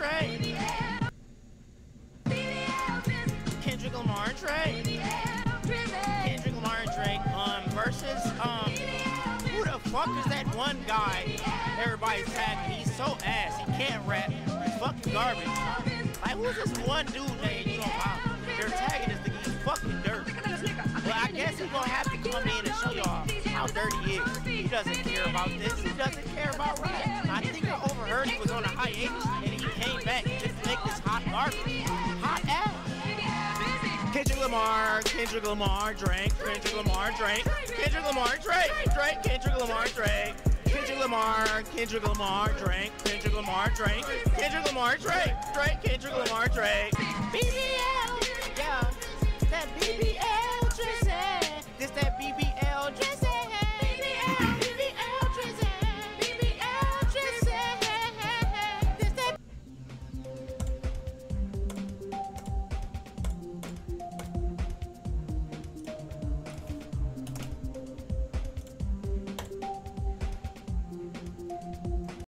Trey. Kendrick Lamar and Trey. Kendrick Lamar and Drake um, versus, um, who the fuck is that one guy everybody's tagging? He's so ass. He can't rap. He's fucking garbage. Like, who's this one dude that you know? They're tagging this nigga. He's fucking dirt. But I guess he's gonna have to come in and show y'all how dirty he is. He doesn't care about this. He doesn't this hot ass. Kendrick Lamar, Kendrick Lamar, Drake, Kendrick Lamar, Drake, Kendrick Lamar, Drake, Drake, Kendrick Lamar, Drake, Kendrick Lamar, Kendrick Lamar, Drake, Kendrick Lamar, Drake, Kendrick Lamar, Drake, Drake, Kendrick Lamar, Drake. BBL.